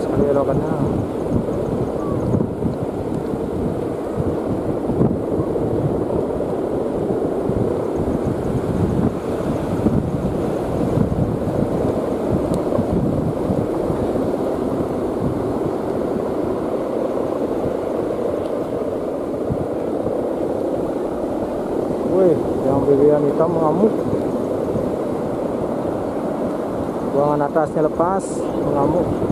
sekali belokannya Wih, yang bagian hitam mengamuk. Buangan atasnya lepas, mengamuk.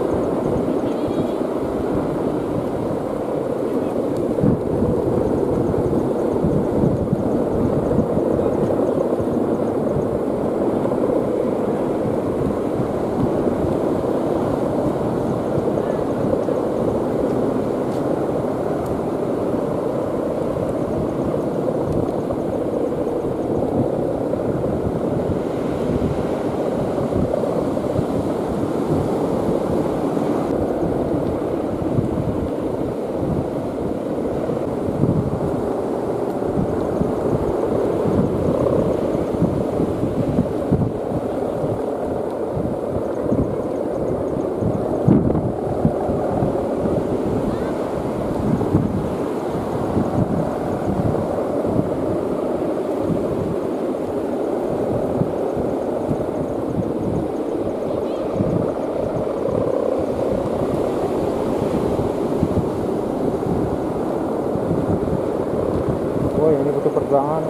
ini butuh perjuangan.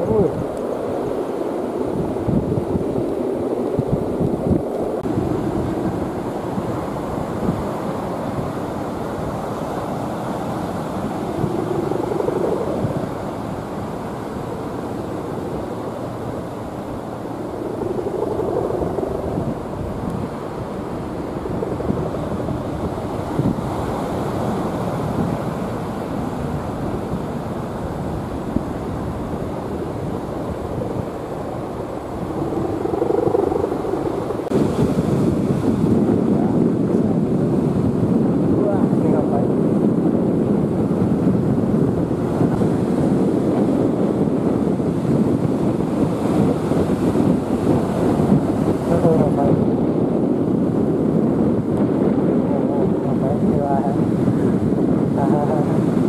home.